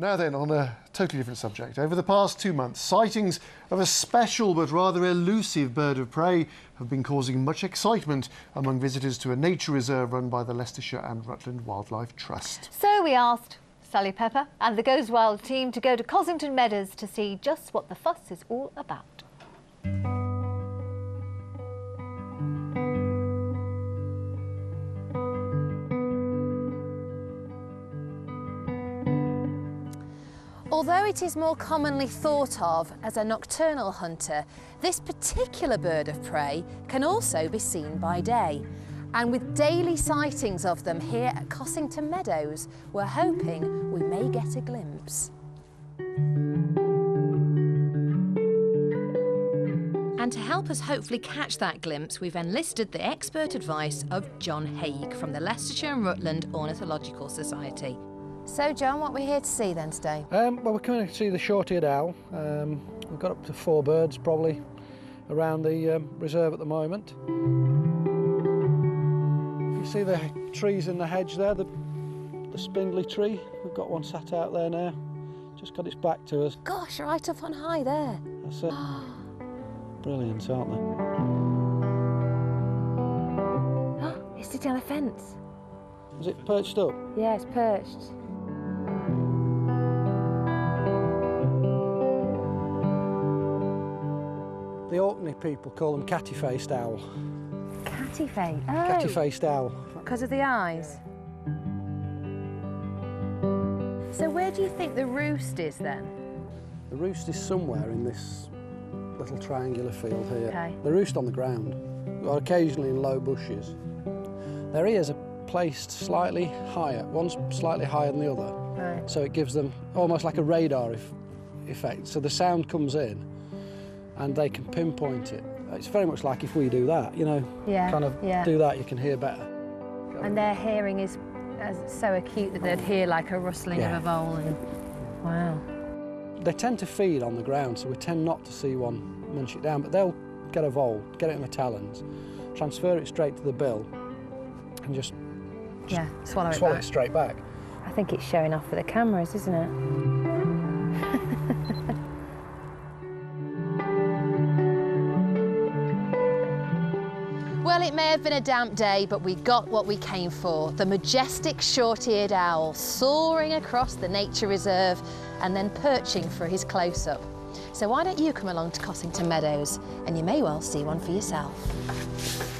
Now then, on a totally different subject. Over the past two months, sightings of a special but rather elusive bird of prey have been causing much excitement among visitors to a nature reserve run by the Leicestershire and Rutland Wildlife Trust. So we asked Sally Pepper and the Goes Wild team to go to Cossington Meadows to see just what the fuss is all about. Although it is more commonly thought of as a nocturnal hunter, this particular bird of prey can also be seen by day. And with daily sightings of them here at Cossington Meadows, we're hoping we may get a glimpse. And to help us hopefully catch that glimpse, we've enlisted the expert advice of John Haig from the Leicestershire and Rutland Ornithological Society. So, John, what we're here to see then today? Um, well, we're coming to see the short-eared owl. Um, we've got up to four birds probably around the um, reserve at the moment. You see the trees in the hedge there, the, the spindly tree? We've got one sat out there now. Just got its back to us. Gosh, right up on high there. That's it. Brilliant, aren't they? it's sitting on a fence. Is it perched up? Yeah, it's perched. The Orkney people call them catty-faced owl. Catty face. Oh, Catty-faced owl. because of the eyes. So where do you think the roost is then? The roost is somewhere in this little triangular field here. Okay. The roost on the ground, or occasionally in low bushes. Their ears are placed slightly higher. One's slightly higher than the other. Right. So it gives them almost like a radar if, effect. So the sound comes in and they can pinpoint it. It's very much like if we do that, you know, Yeah, kind of yeah. do that, you can hear better. And their hearing is so acute that they'd hear like a rustling Yeah. of a vole. And wow. They tend to feed on the ground, so we tend not to see one munch it down, but they'll get a vole, get it in the talons, transfer it straight to the bill, and just Yeah, swallow it swallow it straight back. I think it's showing off for the cameras, isn't it? Well, it may have been a damp day, but we got what we came for. The majestic short-eared owl soaring across the nature reserve and then perching for his close-up. So why don't you come along to Cossington Meadows and you may well see one for yourself.